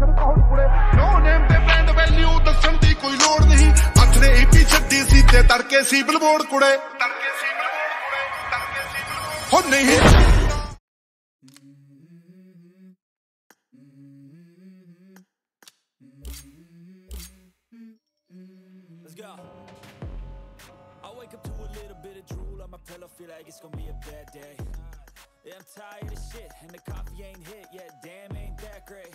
ਰੱਖਣ ਕੌਣ ਕੁੜੇ ਨੋ ਨੇਮ ਤੇ ਬ੍ਰਾਂਡ ਵੈਲਿਊ ਦੱਸਣ ਦੀ ਕੋਈ ਲੋੜ ਨਹੀਂ ਹੱਥ ਨੇ ਈਪੀ ਛੱਡੀ ਸੀ ਤੇ ਤੜਕੇ ਸੀ ਬਲਬੋਰਡ ਕੁੜੇ ਤੜਕੇ ਸੀ ਬਲਬੋਰਡ ਕੁੜੇ ਤੜਕੇ ਸੀ ਬਲਬੋਰਡ ਹੋ ਨਹੀਂ Let's go. I wake up to a little bit of drool on my pillow, feel like it's gonna be a bad day. Yeah, I'm tired of shit, and the coffee ain't hit yet. Damn, ain't that great.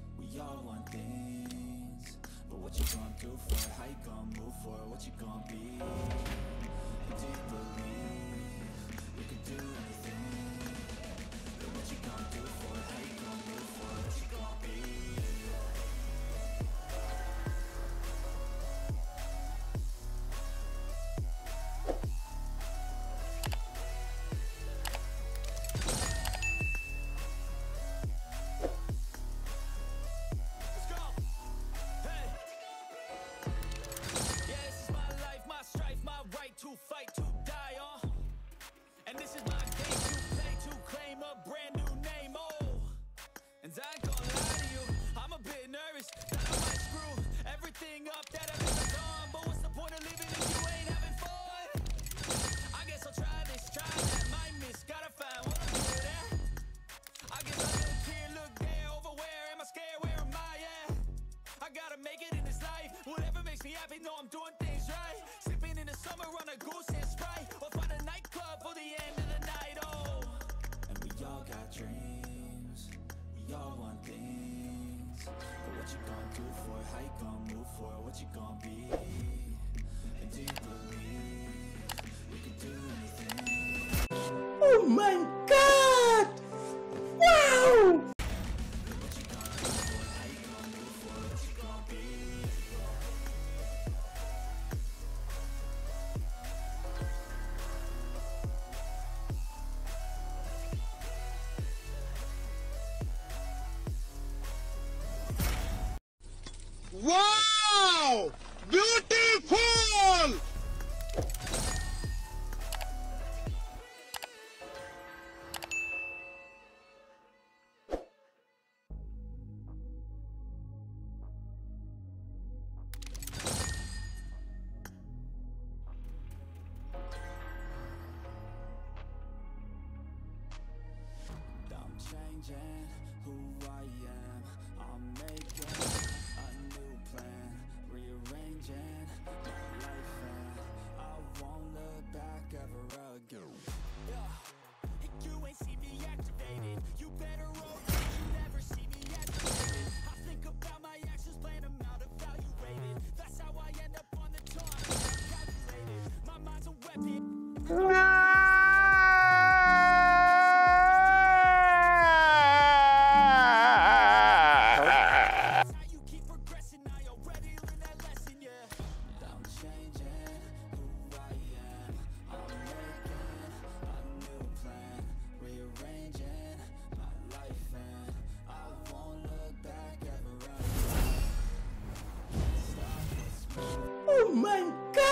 we all want things. But what you gonna do for it? How you gonna move for it? What you gonna be? And do you believe you can do anything? But what you gonna do for it? How you you gonna be? And do you believe you can do anything? Oh my god! Wow! Wow! Beautiful! Changing who I am. I'm making rearranging my life, and I won't look back ever again. mankind.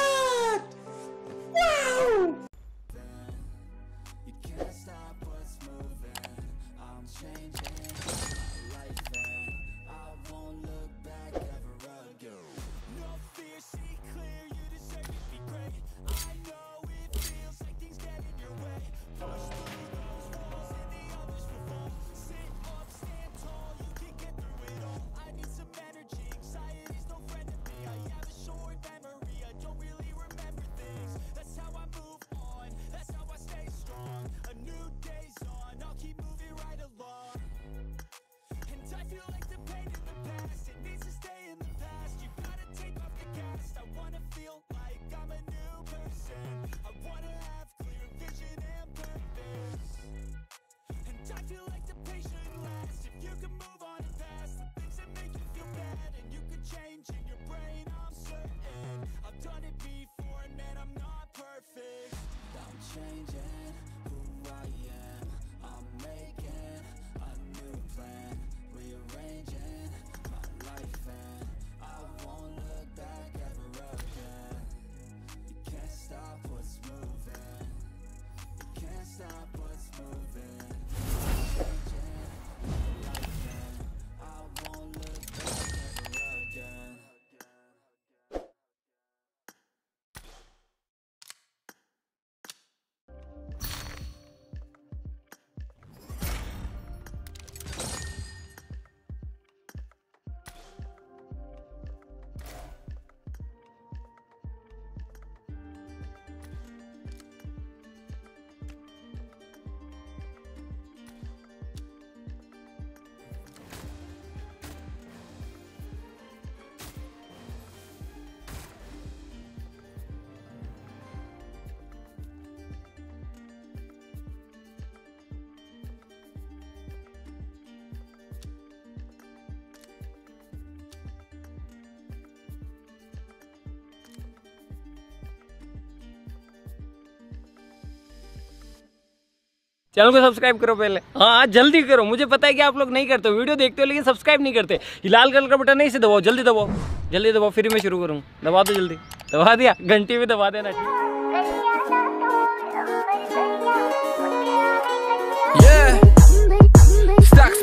Channel को subscribe करो पहले हाँ हाँ, जल्दी करो मुझे पता है कि आप लोग नहीं करते वीडियो देखते हो लेकिन सब्सक्राइब नहीं करते लाल कलर का बटन नहीं से दबाओ जल्दी दबाओ जल्दी दबाओ फिर मैं शुरू करूँ दबा दो जल्दी दबा दिया घंटी भी दबा देना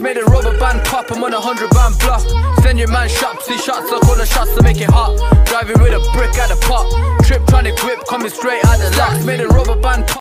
made a rubber band pop, I'm on a hundred band block. Send your man shots, see shots, I call the shots to make it hot. Driving with a brick at a pop. Trip trying to grip, coming straight out the Stacks made a rubber band pop.